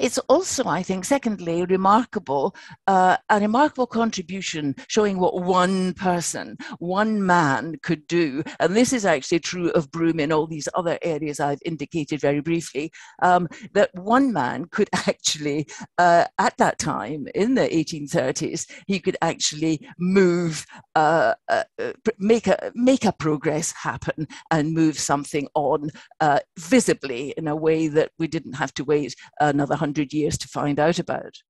it's also, I think, secondly, remarkable, uh, a remarkable contribution showing what one person, one man could do. And this is actually true of Brougham in all these other areas I've indicated very briefly, um, that one man could actually, uh, at that time in the 1830s, he could actually move, uh, uh, make, a, make a progress happen and move something on uh, visibly in a way that we didn't have to wait another hundred years to find out about.